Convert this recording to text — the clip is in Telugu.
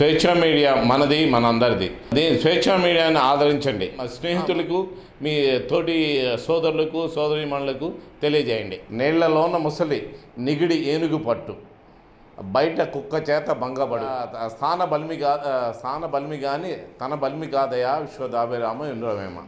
స్వేచ్ఛ మీడియా మనది మనందరిది. దీని స్వేచ్ఛ మీడియాని ఆదరించండి. మా స్నేహితులకు మీ తోటి సోదరులకు సోదరిమణులకు తెలియజేయండి. నీళ్ళలో ఉన్న ముసలి నిగిడి ఏనుగు పట్టు. బయట కుక్క చేత భంగపడు. స్థాన బలిమి కా స్థాన బలిమి కానీ తన బలిమి కాదయా విశ్వదాభిరామ ఇంద్రవేమ